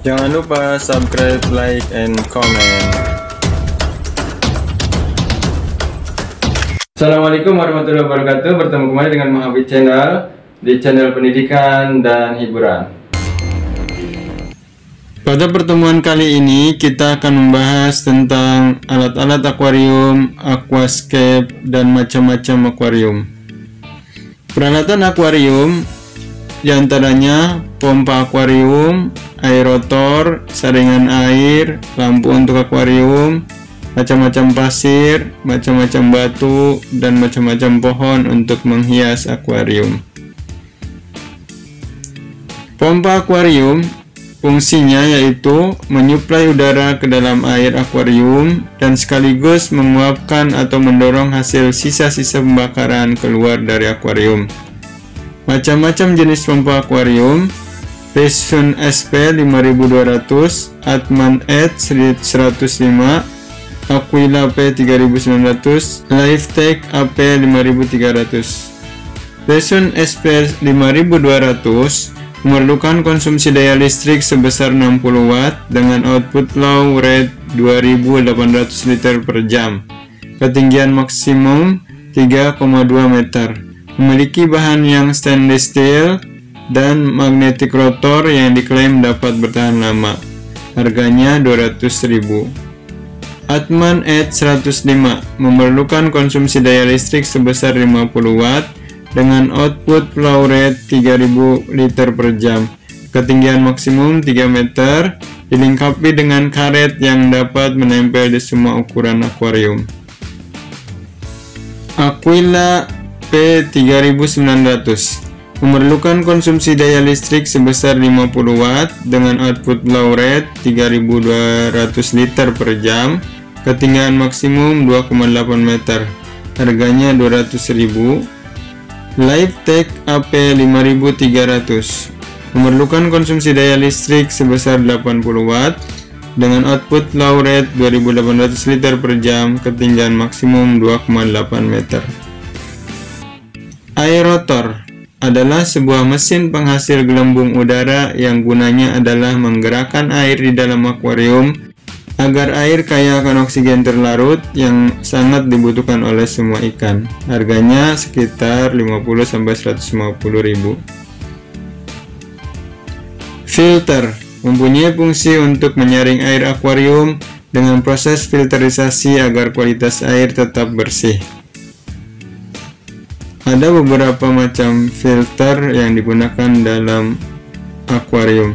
Jangan lupa subscribe, like, and comment. Assalamualaikum warahmatullahi wabarakatuh. Bertemu kembali dengan Mahabi Channel di channel pendidikan dan hiburan. Pada pertemuan kali ini kita akan membahas tentang alat-alat akuarium, aquascape, dan macam-macam akuarium. Peralatan akuarium di antaranya pompa akuarium, aerotor, saringan air, lampu untuk akuarium, macam-macam pasir, macam-macam batu, dan macam-macam pohon untuk menghias akuarium. Pompa akuarium fungsinya yaitu menyuplai udara ke dalam air akuarium dan sekaligus menguapkan atau mendorong hasil sisa-sisa pembakaran keluar dari akuarium. Macam-macam jenis pompa akuarium Pesun SP 5200, Atman Edge 105, Aquila P 3900, Lifetech AP 5300. Pesun SP 5200 memerlukan konsumsi daya listrik sebesar 60 watt dengan output low rate 2800 liter per jam. Ketinggian maksimum 3,2 meter. Memiliki bahan yang stainless steel dan magnetic rotor yang diklaim dapat bertahan lama. Harganya 200.000. Atman Edge 105 memerlukan konsumsi daya listrik sebesar 50 watt dengan output flow rate 3000 liter per jam. Ketinggian maksimum 3 meter, dilengkapi dengan karet yang dapat menempel di semua ukuran akuarium. Aquila P3900 memerlukan konsumsi daya listrik sebesar 50 watt dengan output low rate 3200 liter per jam, ketinggian maksimum 2,8 meter. Harganya 200.000. LifeTech AP 5300 memerlukan konsumsi daya listrik sebesar 80 watt dengan output low rate 2800 liter per jam, ketinggian maksimum 2,8 meter. Aerotor adalah sebuah mesin penghasil gelembung udara yang gunanya adalah menggerakkan air di dalam akuarium agar air kaya akan oksigen terlarut yang sangat dibutuhkan oleh semua ikan. Harganya sekitar 50-150 ribu. Filter mempunyai fungsi untuk menyaring air akuarium dengan proses filterisasi agar kualitas air tetap bersih. Ada beberapa macam filter yang digunakan dalam akuarium.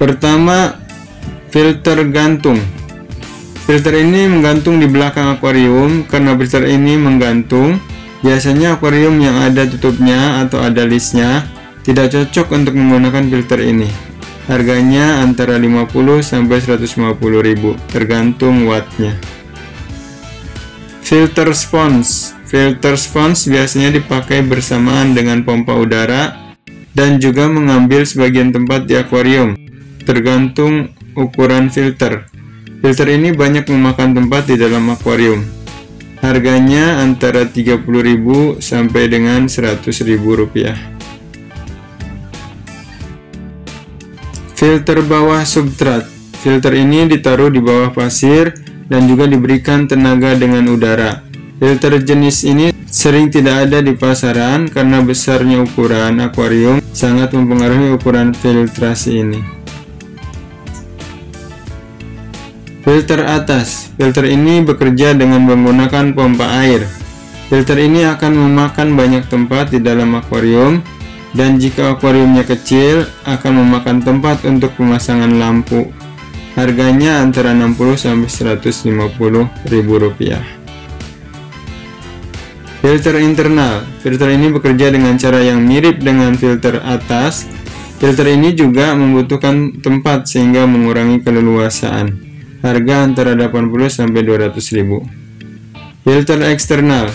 Pertama, filter gantung. Filter ini menggantung di belakang akuarium karena filter ini menggantung. Biasanya akuarium yang ada tutupnya atau ada listnya tidak cocok untuk menggunakan filter ini. Harganya antara 50 sampai 150 ribu tergantung wattnya. Filter spons. Filter spons biasanya dipakai bersamaan dengan pompa udara dan juga mengambil sebagian tempat di akuarium, tergantung ukuran filter. Filter ini banyak memakan tempat di dalam akuarium. Harganya antara 30.000 sampai dengan 100.000 rupiah. Filter bawah substrat. Filter ini ditaruh di bawah pasir dan juga diberikan tenaga dengan udara. Filter jenis ini sering tidak ada di pasaran karena besarnya ukuran akuarium sangat mempengaruhi ukuran filtrasi ini. Filter atas. Filter ini bekerja dengan menggunakan pompa air. Filter ini akan memakan banyak tempat di dalam akuarium dan jika akuariumnya kecil akan memakan tempat untuk pemasangan lampu Harganya antara 60 sampai 150 ribu rupiah. Filter internal. Filter ini bekerja dengan cara yang mirip dengan filter atas. Filter ini juga membutuhkan tempat sehingga mengurangi keleluasaan. Harga antara 80 sampai 200 ribu. Filter eksternal.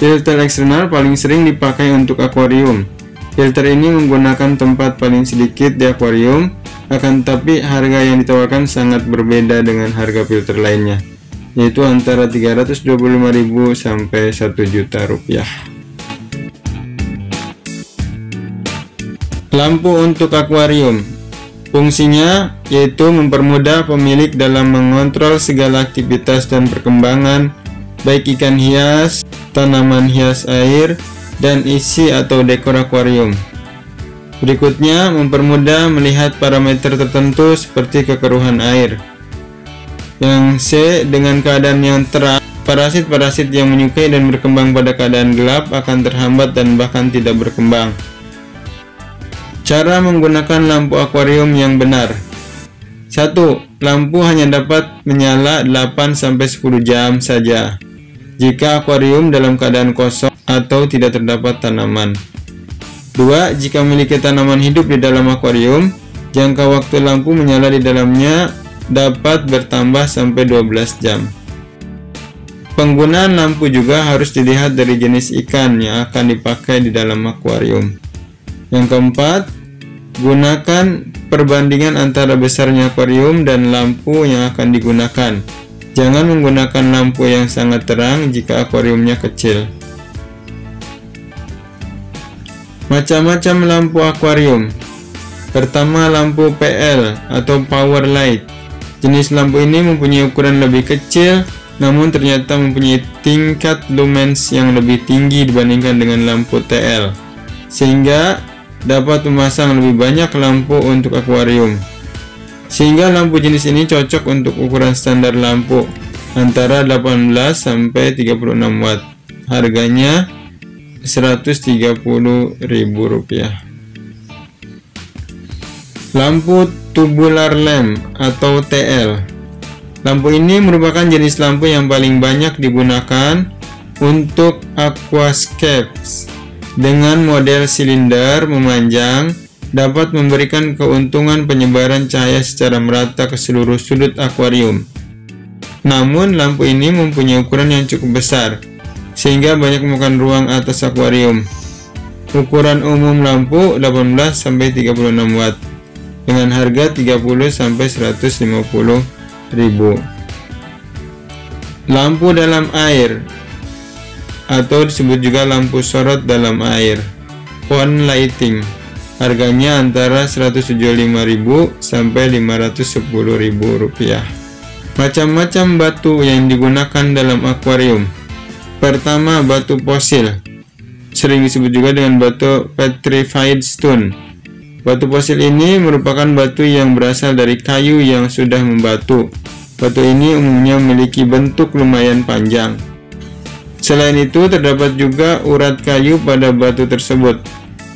Filter eksternal paling sering dipakai untuk akuarium. Filter ini menggunakan tempat paling sedikit di akuarium akan tetapi harga yang ditawarkan sangat berbeda dengan harga filter lainnya, yaitu antara 325.000 sampai 1 juta rupiah. Lampu untuk akuarium Fungsinya yaitu mempermudah pemilik dalam mengontrol segala aktivitas dan perkembangan baik ikan hias, tanaman hias air, dan isi atau dekor akuarium. Berikutnya, mempermudah melihat parameter tertentu seperti kekeruhan air. Yang C, dengan keadaan yang terang, parasit-parasit yang menyukai dan berkembang pada keadaan gelap akan terhambat dan bahkan tidak berkembang. Cara menggunakan lampu akuarium yang benar 1. Lampu hanya dapat menyala 8-10 jam saja jika akuarium dalam keadaan kosong atau tidak terdapat tanaman 2. Jika memiliki tanaman hidup di dalam akuarium, jangka waktu lampu menyala di dalamnya dapat bertambah sampai 12 jam. Penggunaan lampu juga harus dilihat dari jenis ikan yang akan dipakai di dalam akuarium. Yang keempat, gunakan perbandingan antara besarnya akuarium dan lampu yang akan digunakan. Jangan menggunakan lampu yang sangat terang jika akuariumnya kecil. Macam-macam lampu akuarium. Pertama, lampu PL atau power light. Jenis lampu ini mempunyai ukuran lebih kecil, namun ternyata mempunyai tingkat lumens yang lebih tinggi dibandingkan dengan lampu TL, sehingga dapat memasang lebih banyak lampu untuk akuarium. Sehingga lampu jenis ini cocok untuk ukuran standar lampu antara 18 sampai 36 watt. Harganya Rp130.000. Lampu tubular lamp atau TL. Lampu ini merupakan jenis lampu yang paling banyak digunakan untuk aquascapes dengan model silinder memanjang dapat memberikan keuntungan penyebaran cahaya secara merata ke seluruh sudut akuarium. Namun, lampu ini mempunyai ukuran yang cukup besar, sehingga banyak memakan ruang atas akuarium. Ukuran umum lampu 18 36 watt dengan harga 30 150 ribu. Lampu dalam air atau disebut juga lampu sorot dalam air pond lighting harganya antara 175.000 sampai 510.000 rupiah macam-macam batu yang digunakan dalam akuarium pertama batu fosil. Sering disebut juga dengan batu petrified stone. Batu fosil ini merupakan batu yang berasal dari kayu yang sudah membatu. Batu ini umumnya memiliki bentuk lumayan panjang. Selain itu, terdapat juga urat kayu pada batu tersebut,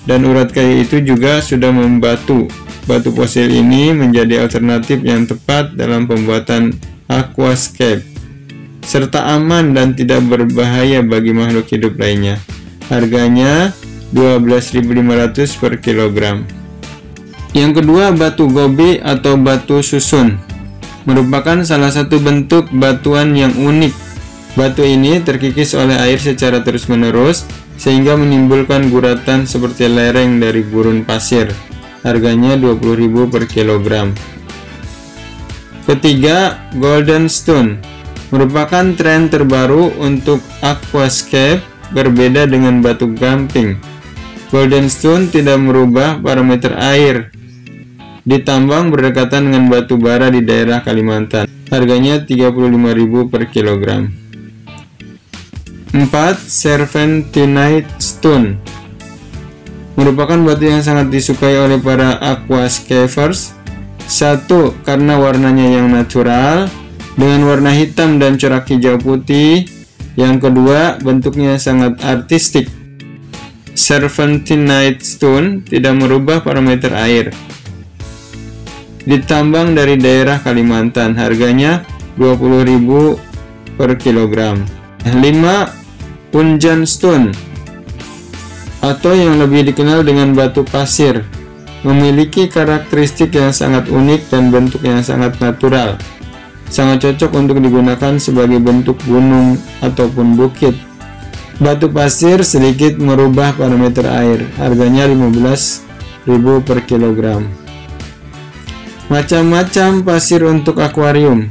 dan urat kayu itu juga sudah membatu. Batu fosil ini menjadi alternatif yang tepat dalam pembuatan aquascape, serta aman dan tidak berbahaya bagi makhluk hidup lainnya. Harganya 12.500 per kilogram. Yang kedua, batu gobi atau batu susun merupakan salah satu bentuk batuan yang unik Batu ini terkikis oleh air secara terus-menerus sehingga menimbulkan guratan seperti lereng dari gurun pasir. Harganya 20.000 per kilogram. Ketiga, Golden Stone merupakan tren terbaru untuk aquascape berbeda dengan batu gamping. Golden Stone tidak merubah parameter air. Ditambang berdekatan dengan batu bara di daerah Kalimantan. Harganya 35.000 per kilogram. 4. Serpentinite Stone merupakan batu yang sangat disukai oleh para aquascapers. Satu, karena warnanya yang natural dengan warna hitam dan corak hijau putih. Yang kedua, bentuknya sangat artistik. Serpentinite stone tidak merubah parameter air. Ditambang dari daerah Kalimantan, harganya 20.000 per kilogram. 5 Punjan Stone atau yang lebih dikenal dengan batu pasir memiliki karakteristik yang sangat unik dan bentuk yang sangat natural sangat cocok untuk digunakan sebagai bentuk gunung ataupun bukit. Batu pasir sedikit merubah parameter air harganya 15.000 per kilogram. Macam-macam pasir untuk akuarium.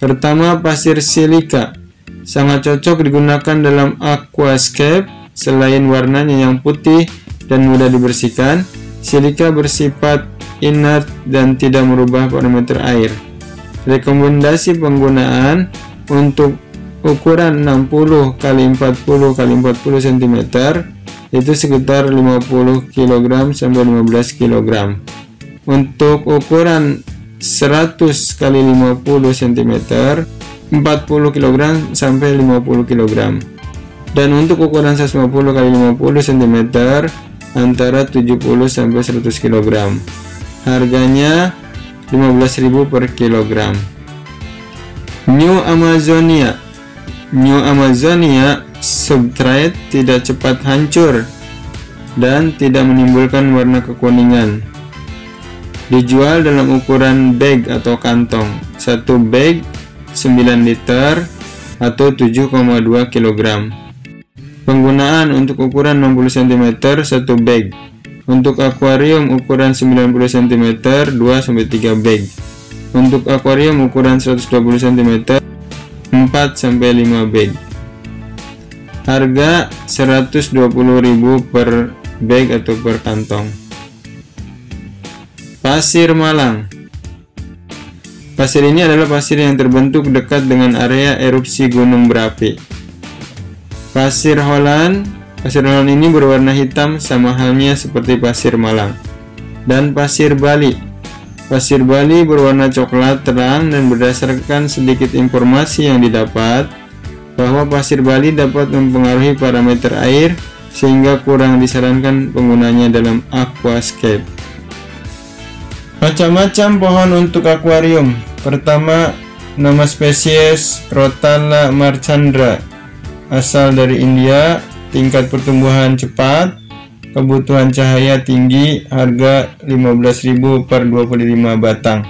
Pertama pasir silika. Sangat cocok digunakan dalam aquascape selain warnanya yang putih dan mudah dibersihkan Silika bersifat inert dan tidak merubah parameter air. Rekomendasi penggunaan untuk ukuran 60 x 40 x 40 cm itu sekitar 50 kg sampai 15 kg. Untuk ukuran 100 x 50 cm 40 kg sampai 50 kg. Dan untuk ukuran 150 x 50 cm antara 70 sampai 100 kg. Harganya 15.000 per kilogram. New Amazonia New Amazonia substrate tidak cepat hancur dan tidak menimbulkan warna kekuningan. Dijual dalam ukuran bag atau kantong. Satu bag 9 liter atau 7,2 kg. Penggunaan untuk ukuran 60 cm satu bag. Untuk akuarium ukuran 90 cm 2 3 bag. Untuk akuarium ukuran 120 cm 4 sampai 5 bag. Harga 120.000 per bag atau per kantong. Pasir Malang. Pasir ini adalah pasir yang terbentuk dekat dengan area erupsi gunung berapi. Pasir Holland, pasir Holland ini berwarna hitam sama halnya seperti pasir Malang. Dan pasir Bali, Pasir Bali berwarna coklat terang dan berdasarkan sedikit informasi yang didapat bahwa pasir Bali dapat mempengaruhi parameter air sehingga kurang disarankan penggunanya dalam aquascape. Macam-macam pohon untuk akuarium. Pertama, nama spesies Rotala marchandra asal dari India, tingkat pertumbuhan cepat, kebutuhan cahaya tinggi harga 15.000 per 25 batang.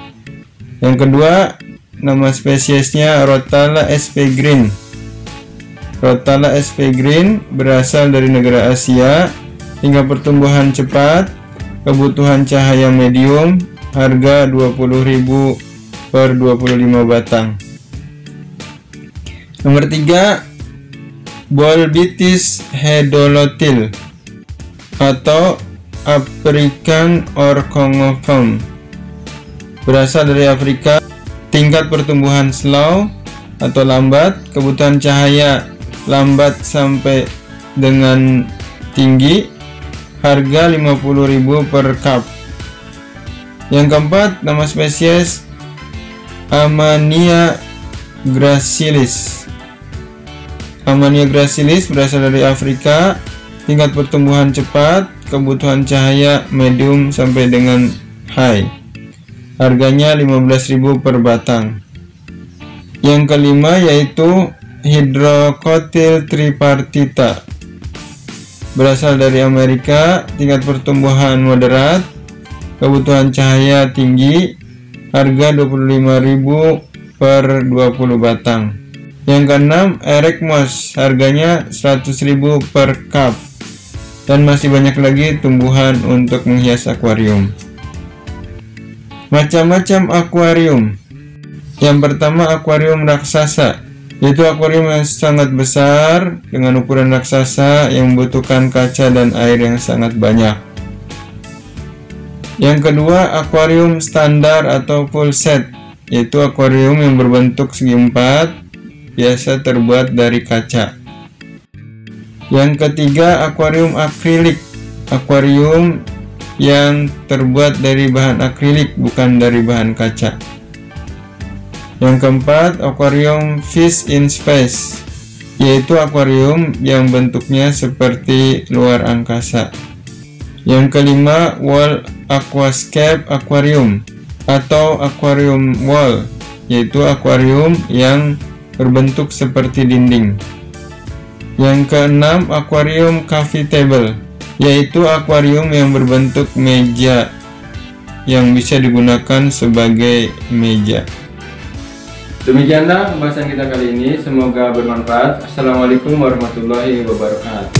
Yang kedua nama spesiesnya Rotala sp green. Rotala sp green berasal dari negara Asia. Hingga pertumbuhan cepat kebutuhan cahaya medium harga 20.000 per 25 batang. Nomor 3 Bolbitis hedolotil atau African Orcongophone berasal dari Afrika tingkat pertumbuhan slow atau lambat kebutuhan cahaya lambat sampai dengan tinggi harga 50.000 per cup. Yang keempat nama spesies Amania gracilis Amania gracilis berasal dari Afrika tingkat pertumbuhan cepat, kebutuhan cahaya medium sampai dengan high. Harganya 15.000 per batang. Yang kelima yaitu hidrokotil tripartita. Berasal dari Amerika, tingkat pertumbuhan moderat, kebutuhan cahaya tinggi, harga 25.000 per 20 batang. Yang keenam, Eric Moss, harganya 100.000 per cup dan masih banyak lagi tumbuhan untuk menghias akuarium. Macam-macam akuarium. Yang pertama akuarium raksasa, yaitu akuarium yang sangat besar dengan ukuran raksasa yang membutuhkan kaca dan air yang sangat banyak. Yang kedua, akuarium standar atau full set, yaitu akuarium yang berbentuk segi empat, biasa terbuat dari kaca. Yang ketiga, akuarium akrilik. Akuarium yang terbuat dari bahan akrilik bukan dari bahan kaca. Yang keempat, akuarium fish in space, yaitu akuarium yang bentuknya seperti luar angkasa. Yang kelima, wall aquascape aquarium atau aquarium wall, yaitu akuarium yang berbentuk seperti dinding. Yang keenam, akuarium coffee table, yaitu akuarium yang berbentuk meja yang bisa digunakan sebagai meja. Demikianlah pembahasan kita kali ini, semoga bermanfaat. Assalamualaikum warahmatullahi wabarakatuh.